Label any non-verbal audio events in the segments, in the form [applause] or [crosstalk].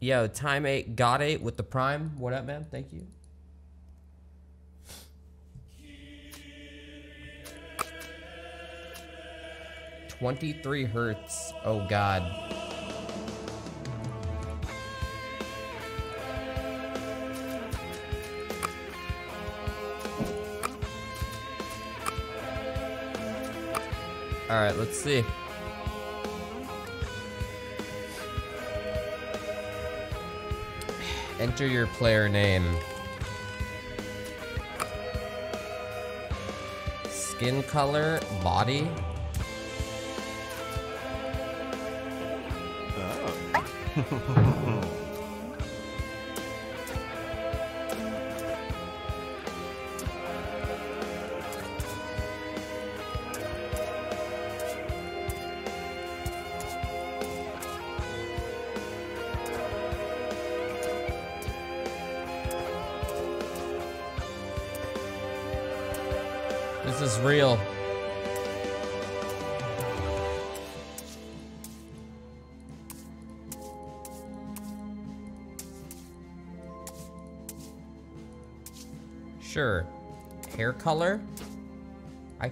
Yo, time eight, got eight with the prime. What up, man? Thank you. Twenty-three hertz. Oh God. All right, let's see. Enter your player name. Skin color, body. This oh. [laughs]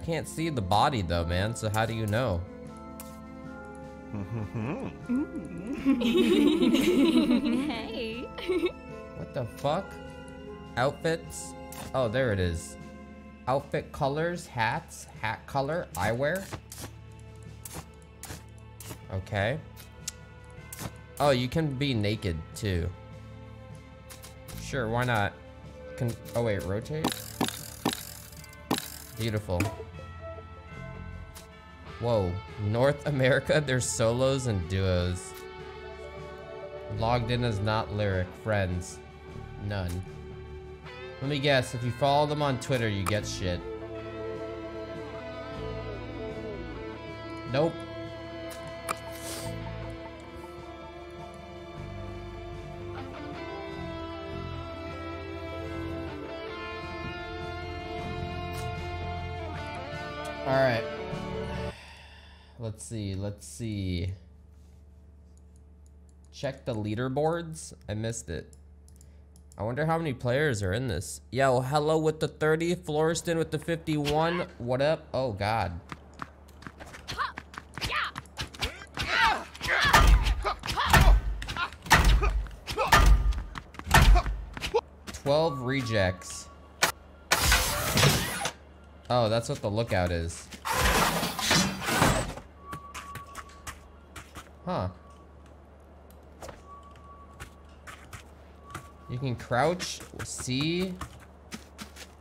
can't see the body though, man, so how do you know? hey. What the fuck? Outfits? Oh, there it is. Outfit colors, hats, hat color, eyewear. Okay. Oh, you can be naked too. Sure, why not? Can oh wait, rotate? Beautiful. Whoa, North America, there's solos and duos. Logged in as not Lirik, friends. None. Let me guess, if you follow them on Twitter, you get shit. Nope. See, let's see. Check the leaderboards. I missed it. I wonder how many players are in this. Yo, hello with the 30, Floriston with the 51. What up? Oh, God. Twelve rejects. Oh, that's what the lookout is. Huh. You can crouch, see,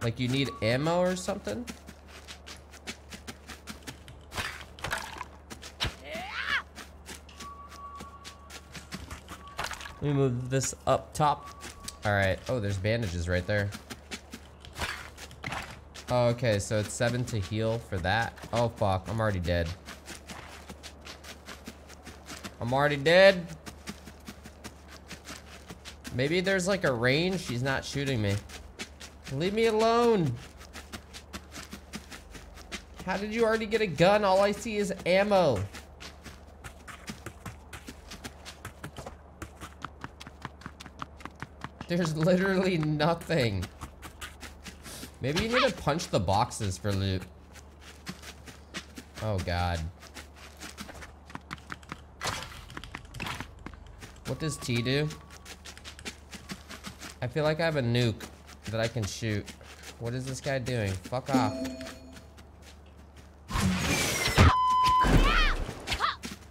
like you need ammo or something? Let me move this up top. All right. Oh, there's bandages right there. Oh, okay, so it's seven to heal for that. Oh, fuck. I'm already dead. I'm already dead. Maybe there's like a range. She's not shooting me. Leave me alone. How did you already get a gun? All I see is ammo. There's literally nothing. Maybe you need to punch the boxes for loot. Oh god. What does T do? I feel like I have a nuke that I can shoot. What is this guy doing? Fuck off.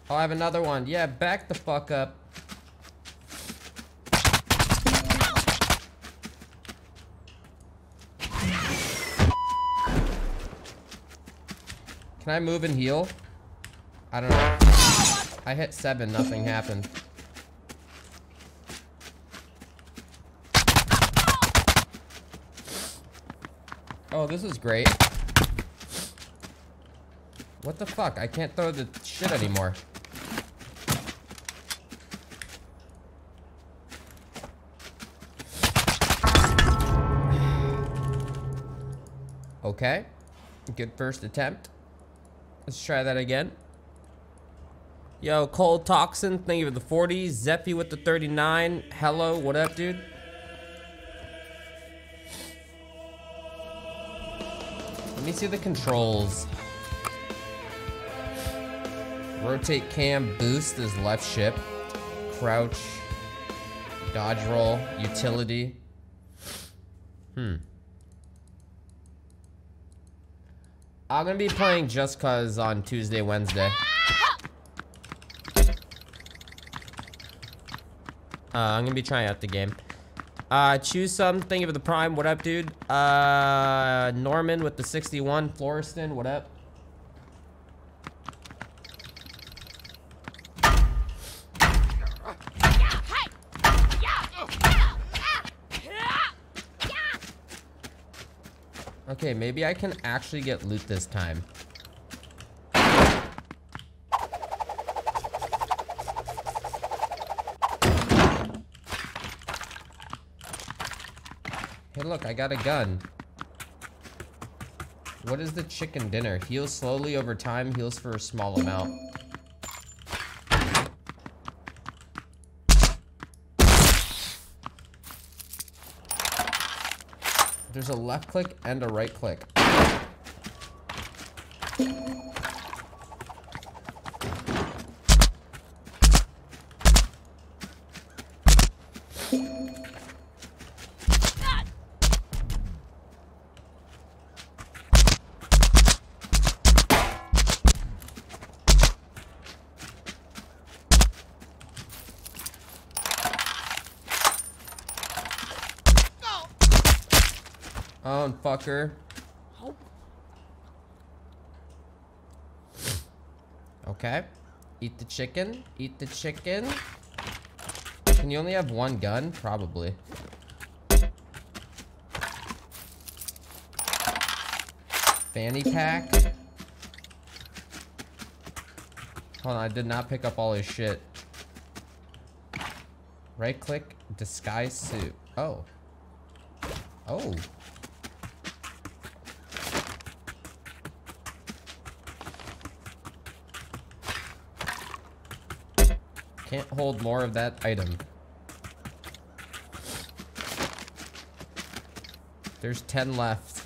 Oh, I have another one. Yeah, back the fuck up. Can I move and heal? I don't know. I hit seven, nothing happened. Oh, this is great. What the fuck? I can't throw the shit anymore. Okay. Good first attempt. Let's try that again. Yo, Cold Toxin, thank you for the 40. Zephy with the 39. Hello, what up, dude? Me see the controls. Rotate cam boost is left ship. Crouch. Dodge roll. Utility. Hmm. I'm gonna be playing Just Cause on Tuesday, Wednesday. Uh, I'm gonna be trying out the game. Uh, choose something for the prime. What up, dude? Uh, Norman with the 61. Floriston, what up? Okay, maybe I can actually get loot this time. Hey, I got a gun. What is the chicken dinner? Heals slowly over time, heals for a small amount. There's a left click and a right click. Oh, fucker. Okay. Eat the chicken. Eat the chicken. Can you only have one gun? Probably. Fanny pack. Hold on, I did not pick up all his shit. Right click, disguise suit. Oh. Oh. Can't hold more of that item. There's 10 left.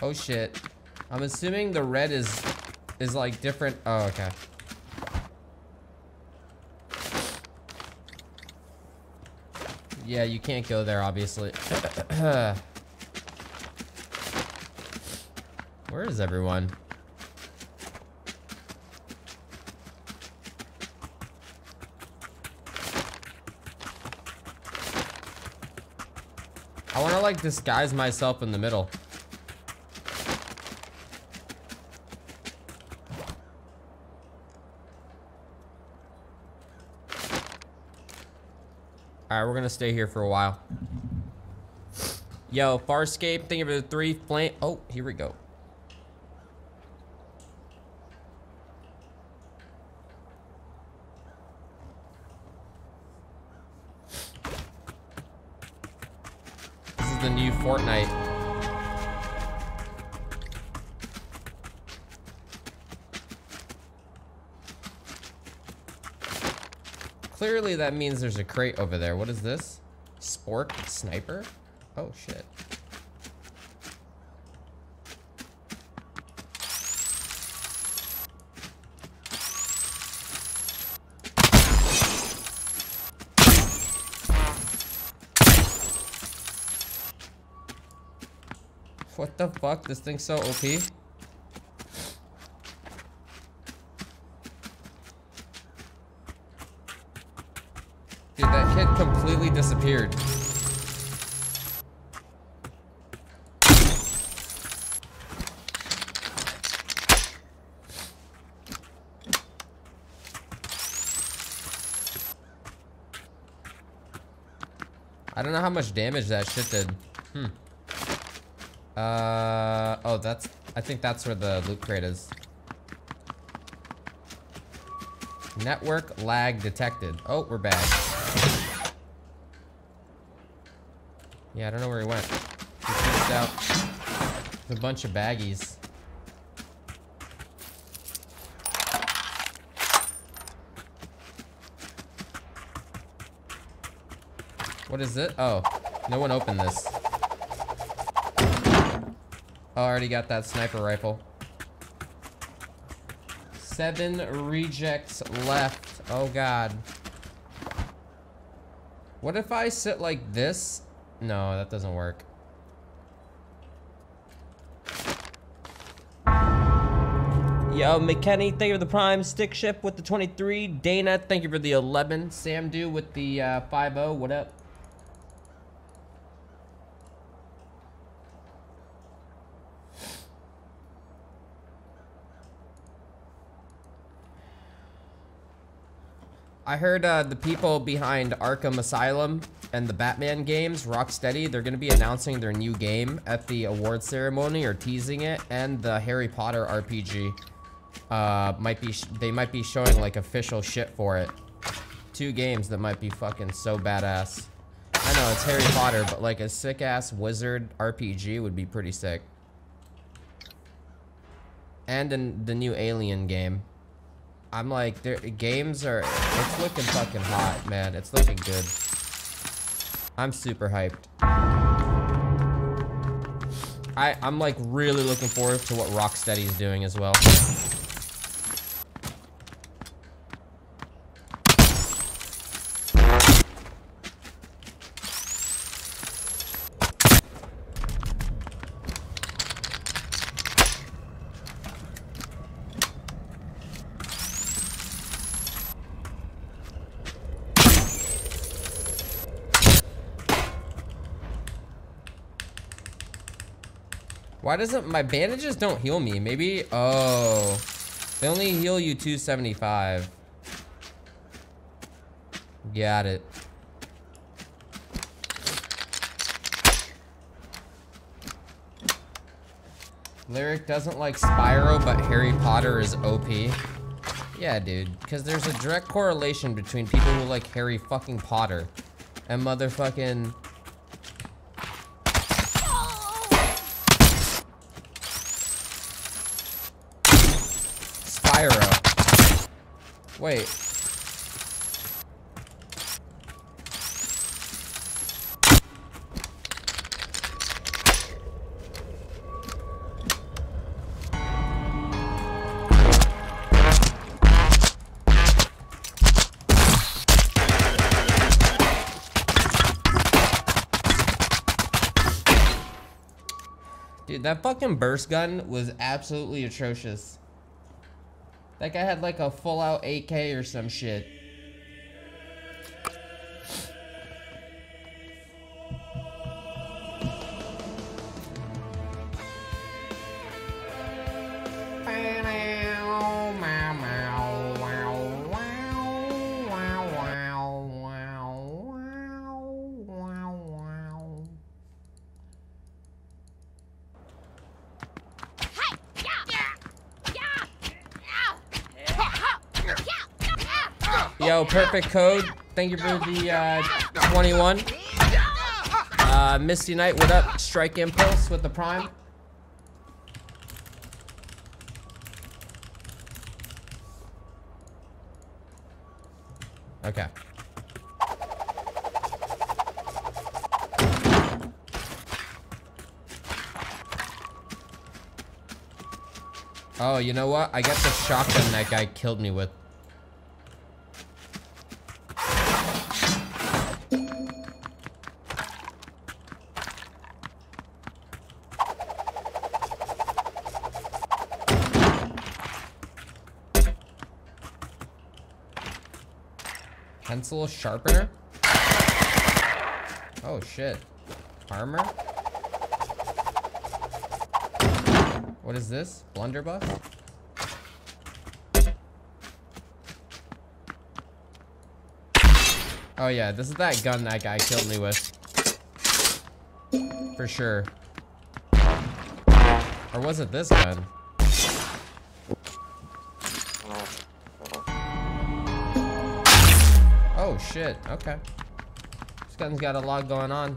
Oh shit. I'm assuming the red is is like different. Oh, okay. Yeah, you can't go there, obviously. [coughs] Where is everyone? I want to like disguise myself in the middle. Alright, we're gonna stay here for a while. Yo, Farscape, thank you for the three flame. Oh, here we go. This is the new Fortnite. Clearly that means there's a crate over there. What is this? Spork sniper? Oh shit. What the fuck? This thing's so OP. I don't know how much damage that shit did. Hmm. Uh, oh, that's, I think that's where the loot crate is. Network lag detected. Oh, we're back. Yeah, I don't know where he went. He out. There's a bunch of baggies. What is it? Oh, no one opened this. Oh, I already got that sniper rifle. Seven rejects left. Oh, God. What if I sit like this? No, that doesn't work. Yo, McKenny, thank you for the prime. Stick ship with the 23. Dana, thank you for the 11. Sam Do with the uh, 5 What up? I heard uh, the people behind Arkham Asylum and the Batman games, Rocksteady, they're going to be announcing their new game at the award ceremony or teasing it, and the Harry Potter RPG uh, might be they might be showing like official shit for it. Two games that might be fucking so badass. I know it's Harry Potter, but like a sick ass wizard RPG would be pretty sick. And in the new Alien game. I'm like, games are, it's looking fucking hot, man. It's looking good. I'm super hyped. I, I'm like really looking forward to what Rocksteady is doing as well. Why doesn't my bandages don't heal me? Maybe oh they only heal you 275. Got it. Lirik doesn't like Spyro, but Harry Potter is OP. Yeah, dude, because there's a direct correlation between people who like Harry fucking Potter and motherfucking Wait. Dude, that fucking burst gun was absolutely atrocious. That guy had like a full out AK or some shit. Perfect code. Thank you for the uh, 21. Uh, Misty Knight, what up? Strike Impulse with the Prime. Okay. Oh, you know what? I got the shotgun that guy killed me with. Pencil sharpener? Oh shit. Armor? What is this? Blunderbuss? Oh yeah, this is that gun that guy killed me with. For sure. Or was it this gun? Shit. Okay. This gun's got a lot going on.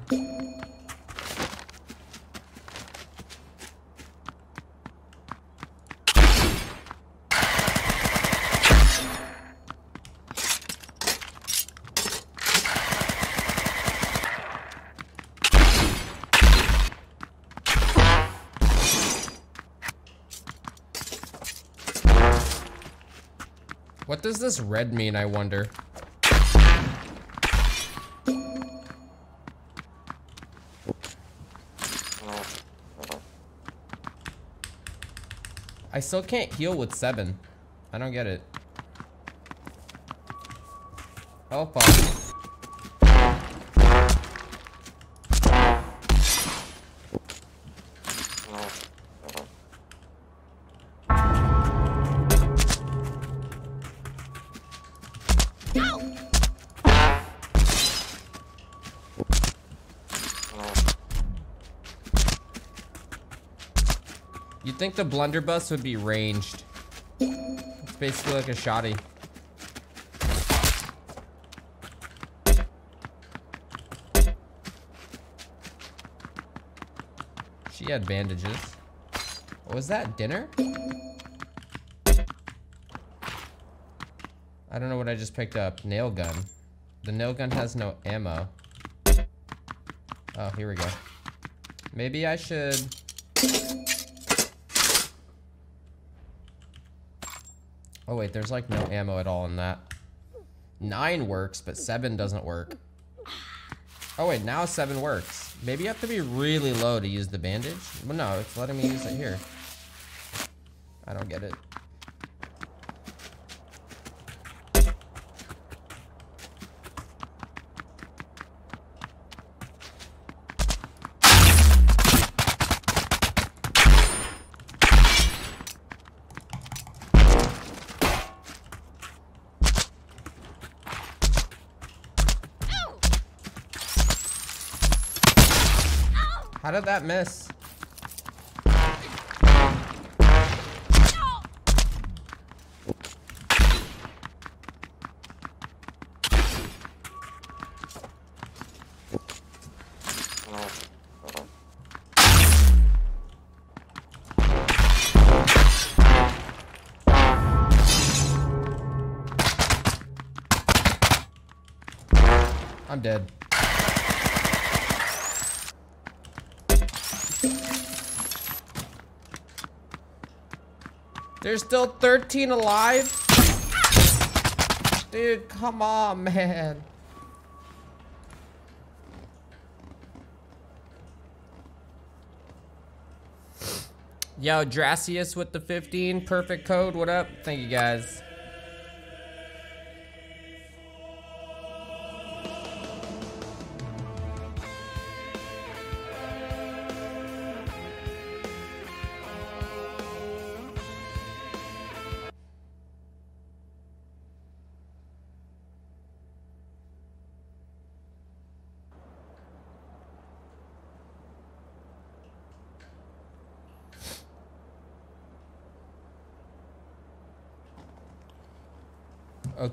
What does this red mean, I wonder? I still can't heal with seven. I don't get it. Oh, fuck. Think the blunderbuss would be ranged. It's basically like a shotty. She had bandages. What was that dinner? I don't know what I just picked up. Nail gun. The nail gun has no ammo. Oh, here we go. Maybe I should... Oh wait, there's like no ammo at all in that. Nine works, but seven doesn't work. Oh wait, now seven works. Maybe you have to be really low to use the bandage? Well, no, it's letting me use it here. I don't get it. Did that miss? I'm dead. There's still 13 alive? Dude, come on, man. Yo, Dracius with the 15, perfect code. What up? Thank you guys.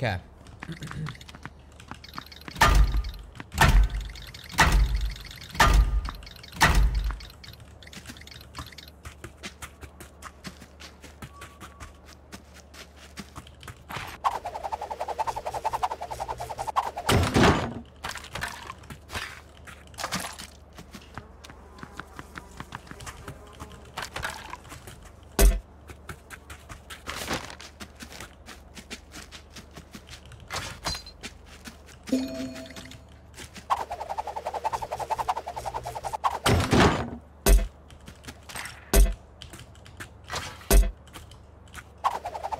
Okay.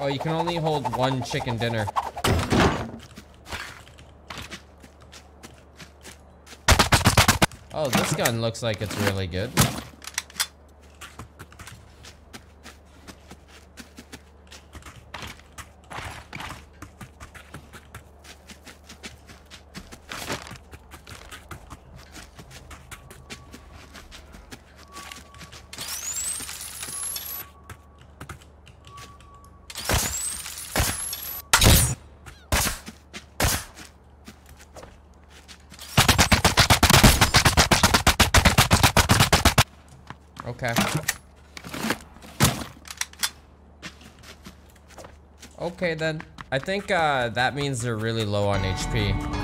Oh, you can only hold one chicken dinner. Oh, this gun looks like it's really good. I think uh, that means they're really low on HP.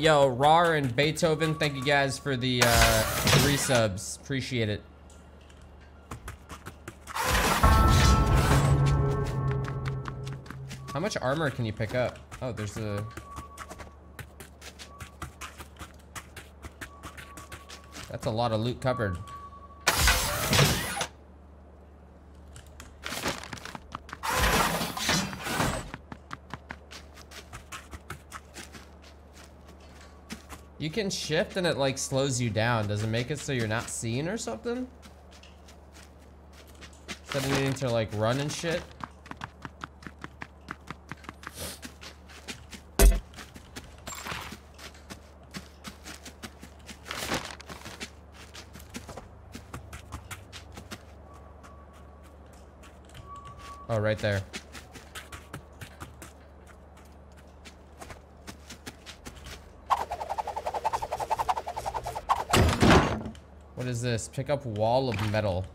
Yo, Rar and Beethoven, thank you guys for the uh, three subs. Appreciate it. How much armor can you pick up? Oh, there's a... That's a lot of loot covered. You can shift and it like slows you down. Does it make it so you're not seen or something? Instead of needing to like run and shit? Oh, right there. What is this? Pick up wall of metal.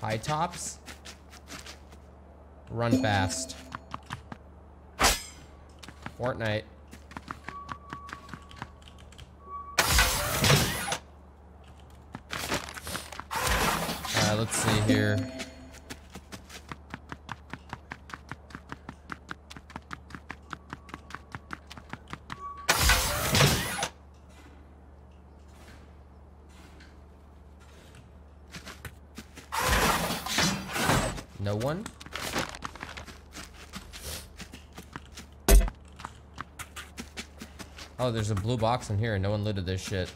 High tops. Run fast. Fortnite. Uh, let's see here. No one? Oh, there's a blue box in here and no one looted this shit.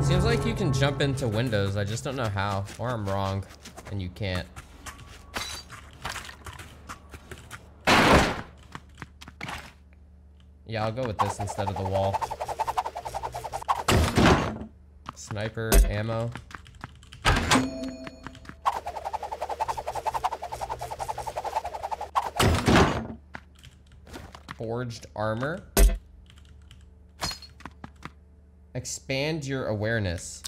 Seems like you can jump into windows. I just don't know how. Or I'm wrong. And you can't. Yeah, I'll go with this instead of the wall. Sniper ammo. Forged armor. Expand your awareness.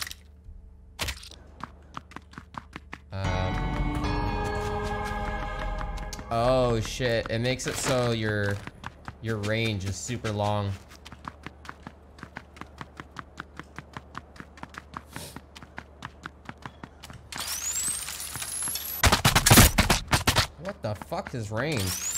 Um, oh shit! It makes it so your your range is super long. What the fuck is range?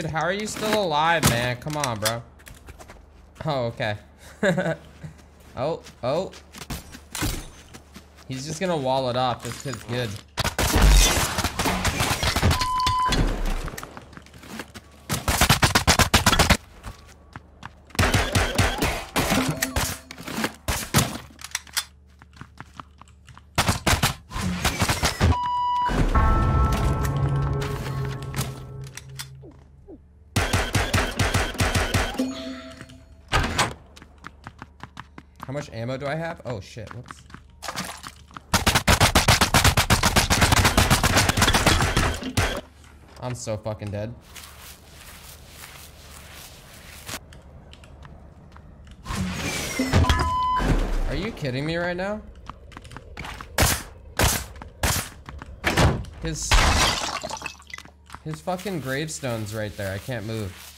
Dude, how are you still alive, man? Come on, bro. Oh, okay. [laughs] oh, oh. He's just gonna wall it off This cause good. I have? Oh shit, whoops. I'm so fucking dead. Are you kidding me right now? His... His fucking gravestone's right there. I can't move.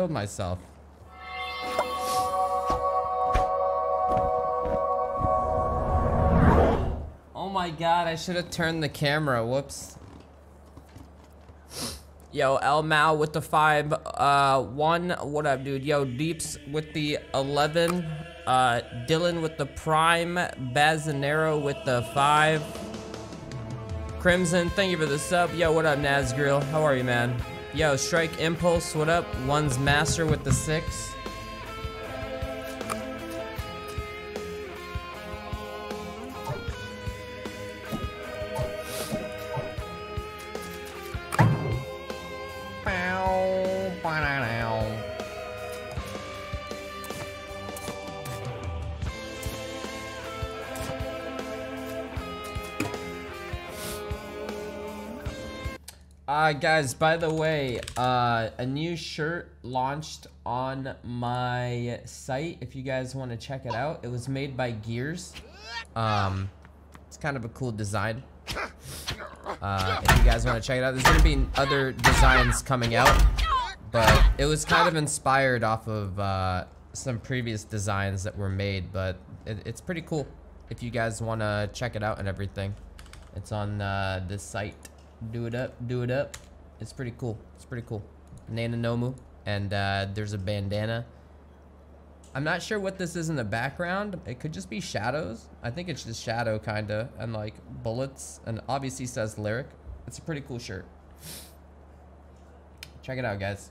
Killed myself. Oh my god, I should have turned the camera. Whoops. Yo, El Mal with the five, uh, one, what up, dude? Yo, Deeps with the 11, uh, Dylan with the prime, Bazanero with the five, Crimson, thank you for the sub. Yo, what up, Nazgrill? How are you, man? Yo, Strike Impulse, what up? One's Master with the six. Uh, guys, by the way, uh, a new shirt launched on my site. If you guys want to check it out, it was made by Gears. Um, it's kind of a cool design. Uh, if you guys want to check it out, there's gonna be other designs coming out, but it was kind of inspired off of uh, some previous designs that were made. But it, it's pretty cool. If you guys want to check it out and everything, it's on uh, this site. Do it up, do it up. It's pretty cool. It's pretty cool. Nana Nomu, and uh, there's a bandana. I'm not sure what this is in the background. It could just be shadows. I think it's just shadow kinda and like bullets and obviously says Lirik. It's a pretty cool shirt. Check it out, guys.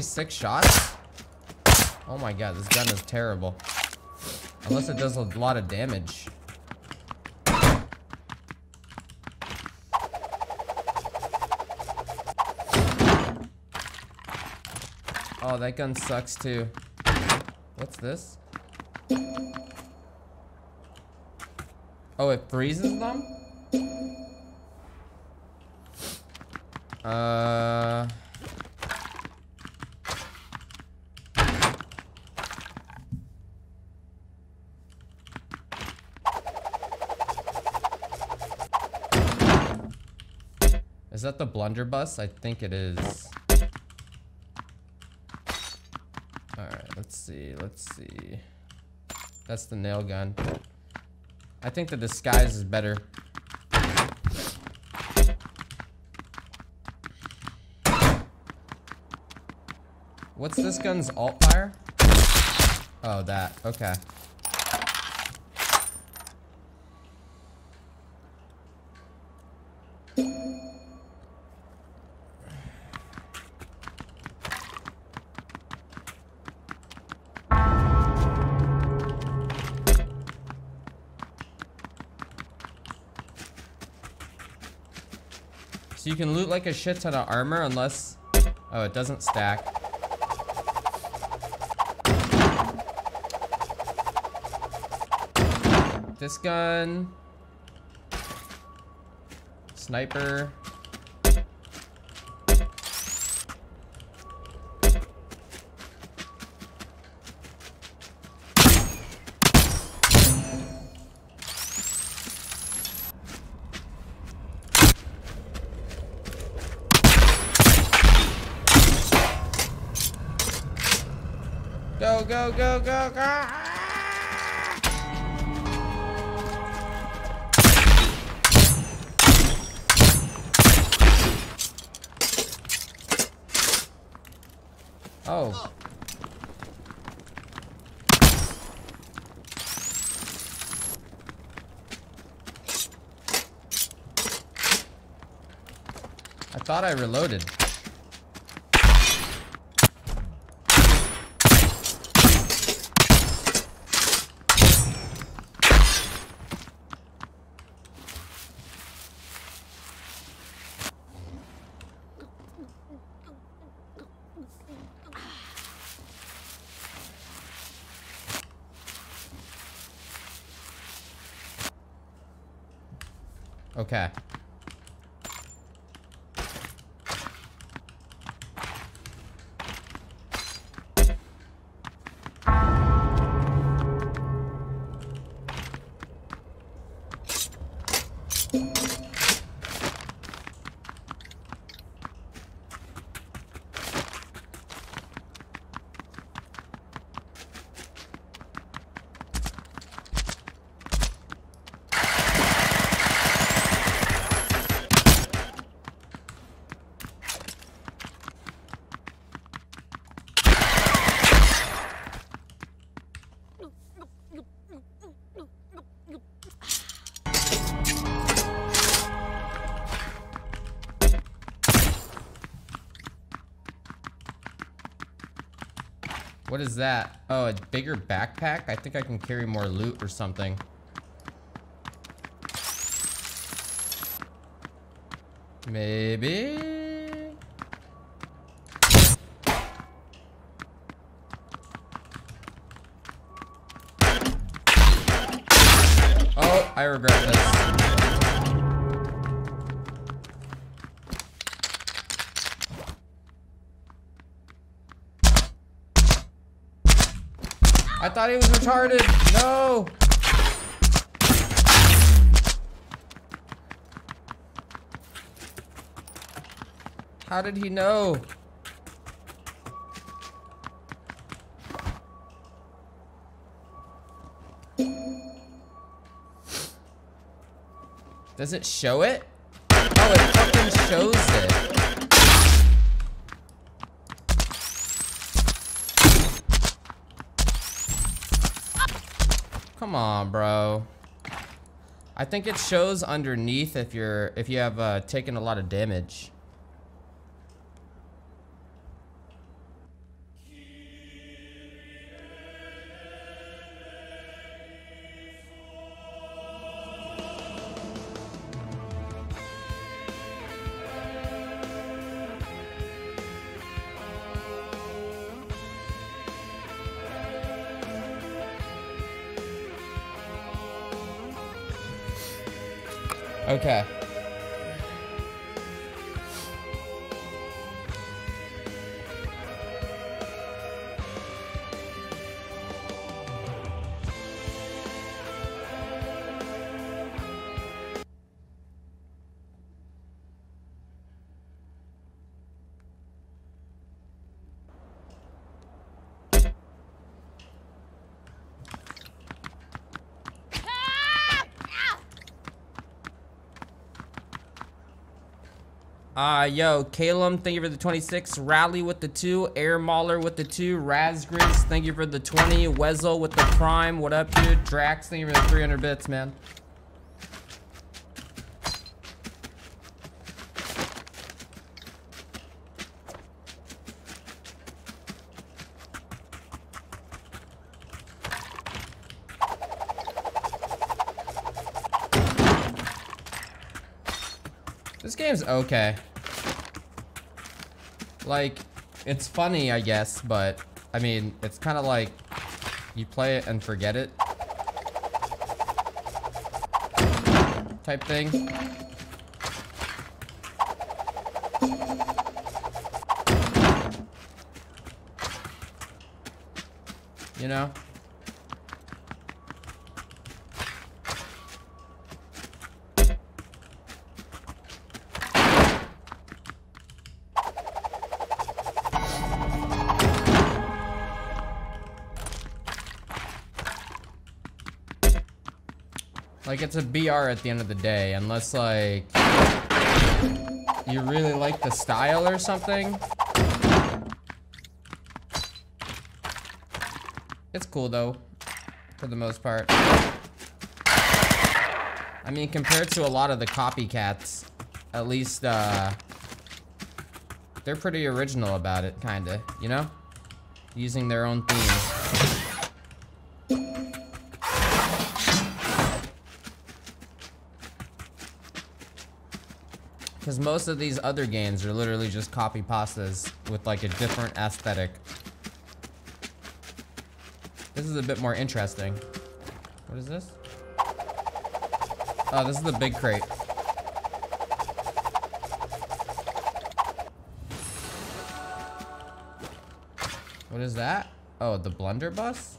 Only six shots? Oh my god, this gun is terrible. Unless it does a lot of damage. Oh, that gun sucks too. What's this? Oh, it freezes them? Uh... Is that the blunderbuss? I think it is. Alright, let's see, let's see. That's the nail gun. I think the disguise is better. What's this gun's alt fire? Oh, that. Okay. Can loot like a shit ton of armor unless... Oh, it doesn't stack. This gun. Sniper. I reloaded. Okay. What is that? Oh, a bigger backpack? I think I can carry more loot or something. Maybe? I thought he was retarded. No. How did he know? Does it show it? Oh, it fucking shows it. Come on, bro. I think it shows underneath if you're if you have uh, taken a lot of damage. Okay. Uh, yo, Calum, thank you for the 26. Rally with the 2. Air Mauler with the 2. Razgriz, thank you for the 20. Wezel with the Prime. What up, dude? Drax, thank you for the 300 bits, man. This game's okay. Like, it's funny, I guess, but I mean, it's kind of like you play it and forget it type thing. You know? Like, it's a BR at the end of the day, unless, like, you really like the style or something. It's cool, though, for the most part. I mean, compared to a lot of the copycats, at least, uh, they're pretty original about it, kinda, you know? Using their own theme. Because most of these other games are literally just copy pastas with like a different aesthetic. This is a bit more interesting. What is this? Oh, this is the big crate. What is that? Oh, the blunderbuss?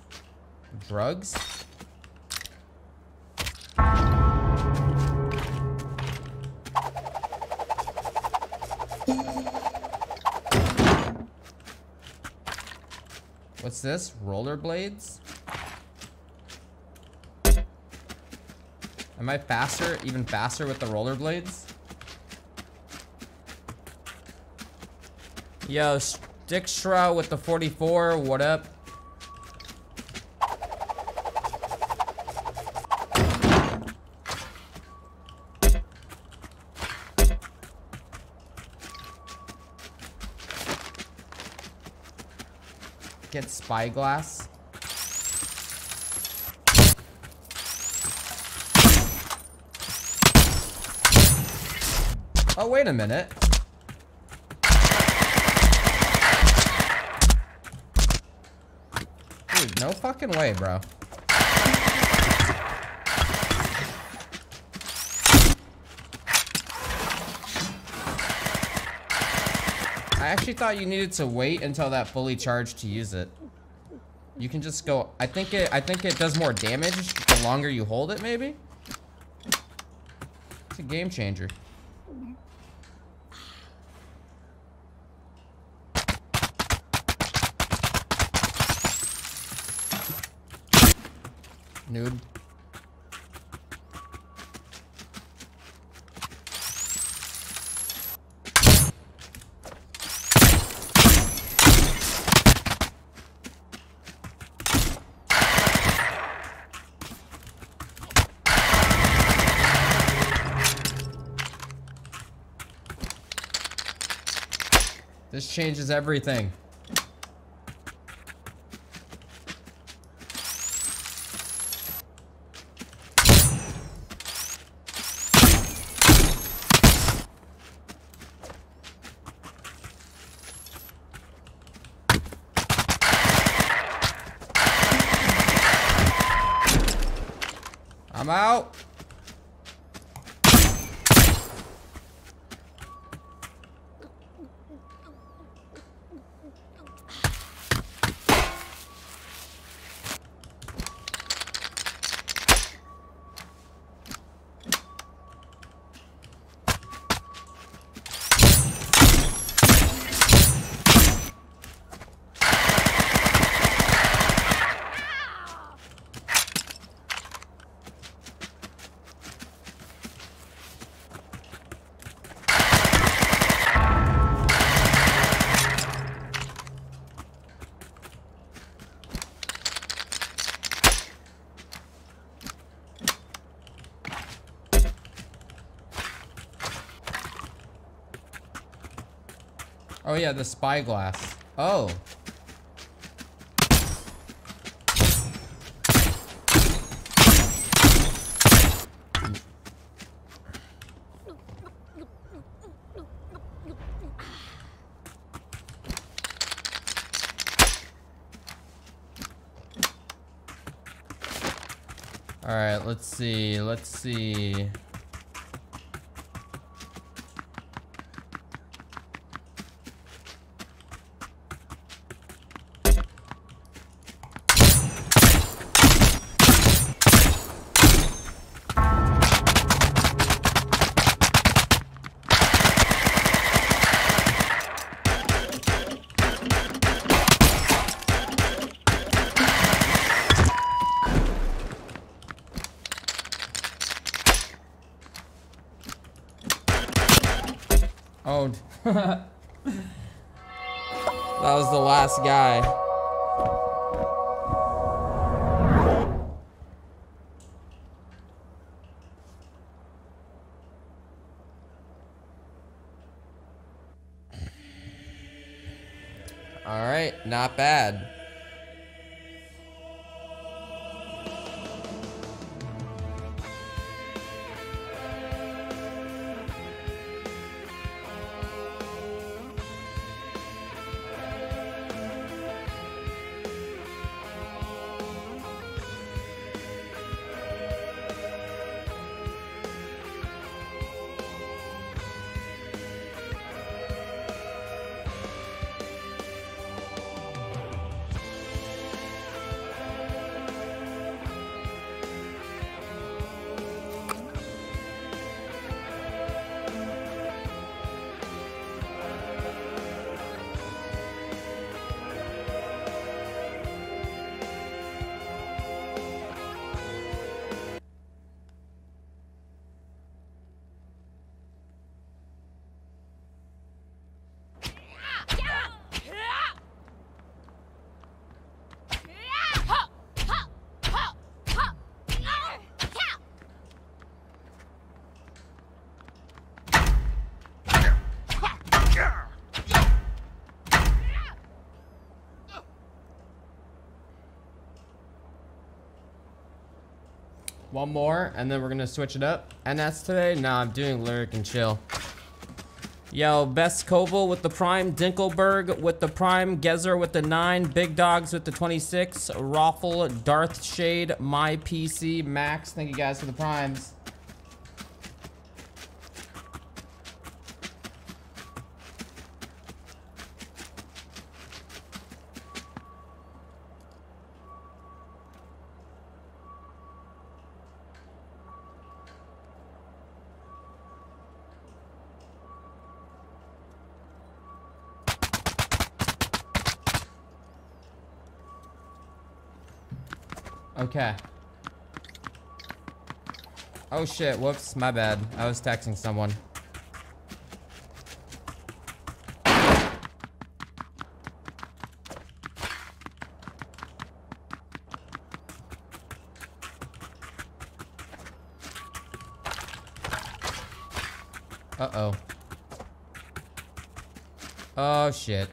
Drugs? What's this? Rollerblades? Am I faster, even faster with the rollerblades? Yo, Stickstra with the 44, what up? Spyglass. Oh, wait a minute. Dude, no fucking way, bro. I actually thought you needed to wait until that fully charged to use it. You can just go, I think it, I think it does more damage the longer you hold it, maybe? It's a game changer. Noob. Changes everything. I'm out. Oh yeah, the spyglass. Oh. All right, let's see. Let's see. Right, not bad. One more, and then we're gonna switch it up. And that's today? Nah, I'm doing lyric and chill. Yo, Best Koval with the Prime, Dinkelberg with the Prime, Gezer with the 9, Big Dogs with the 26, Raffle, Darth Shade, My PC, Max. Thank you guys for the Primes. Okay. Oh shit, whoops, my bad. I was texting someone. Uh-oh. Oh shit.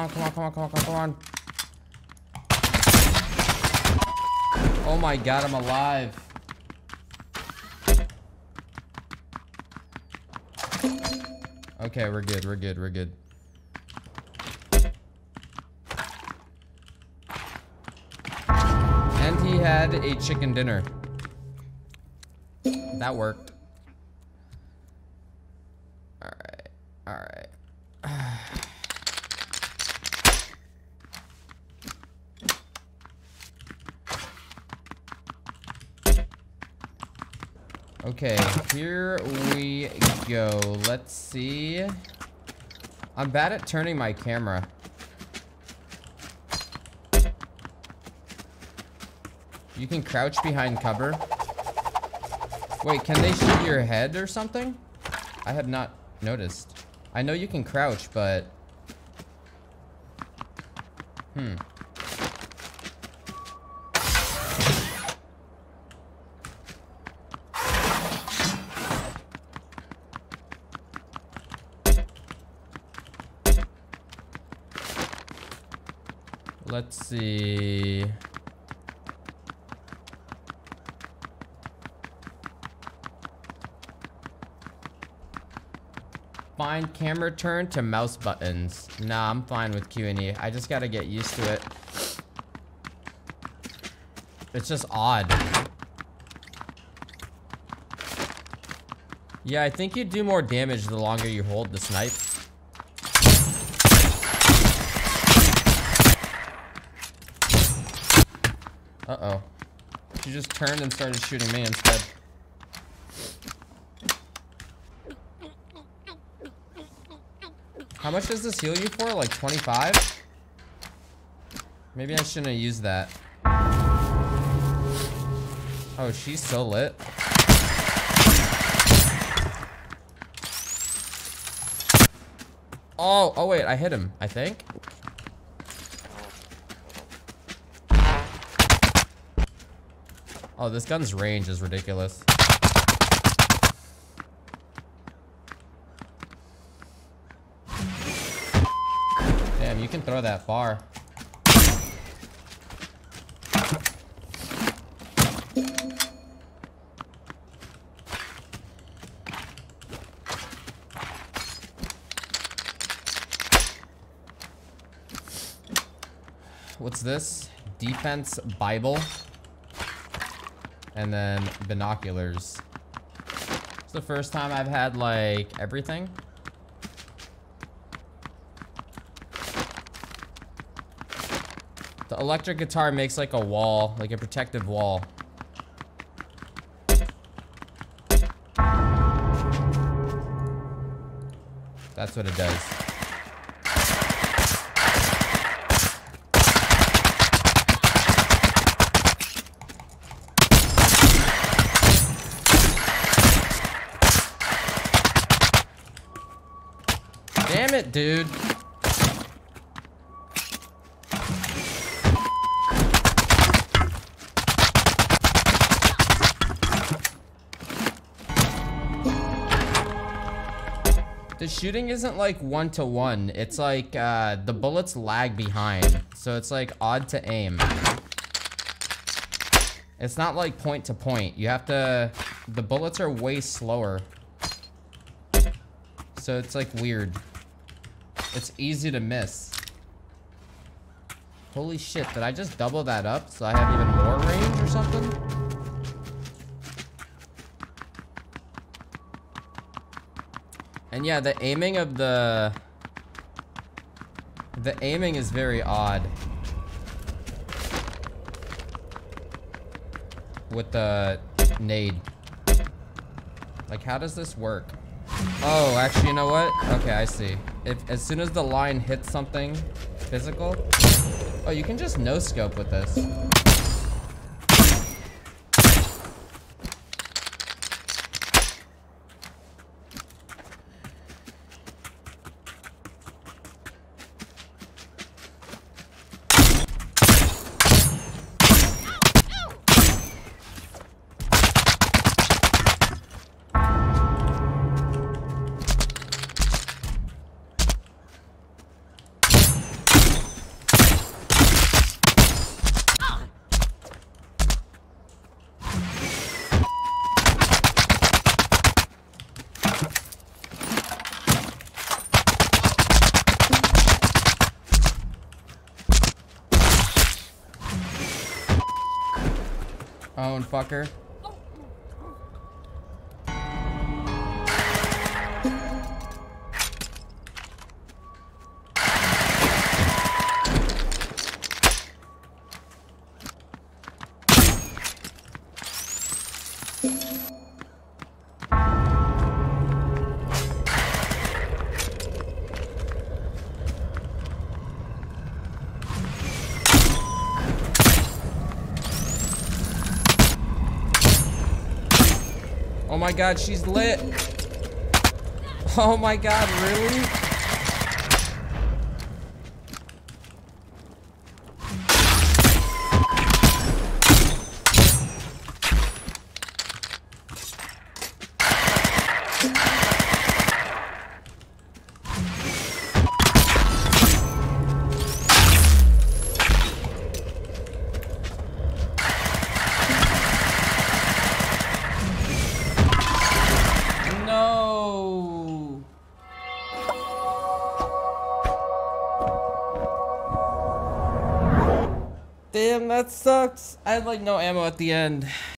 On, come on, come on, come on, come on, come on. Oh my god, I'm alive. Okay, we're good, we're good, we're good. And he had a chicken dinner. That worked. Okay, here we go. Let's see. I'm bad at turning my camera. You can crouch behind cover. Wait, can they shoot your head or something? I have not noticed. I know you can crouch, but camera turn to mouse buttons. Nah, I'm fine with Q and E. I just gotta get used to it. It's just odd. Yeah, I think you do more damage the longer you hold the snipe. Uh-oh. She just turned and started shooting me instead. How much does this heal you for? Like 25? Maybe I shouldn't have used that. Oh, she's so lit. Oh, oh wait, I hit him, I think. Oh, this gun's range is ridiculous. Can throw that far. What's this? Defense Bible and then binoculars. It's the first time I've had like everything. Electric guitar makes like a wall, like a protective wall. That's what it does. Damn it, dude. The shooting isn't like one to one. It's like uh, the bullets lag behind. So it's like odd to aim. It's not like point to point. You have to... The bullets are way slower. So it's like weird. It's easy to miss. Holy shit, did I just double that up so I have even more range or something? And yeah, the aiming of the... The aiming is very odd. With the nade. Like, how does this work? Oh, actually, you know what? Okay, I see. If As soon as the line hits something physical... Oh, you can just no-scope with this. Own god, she's lit. Oh my god, really? Like no ammo at the end.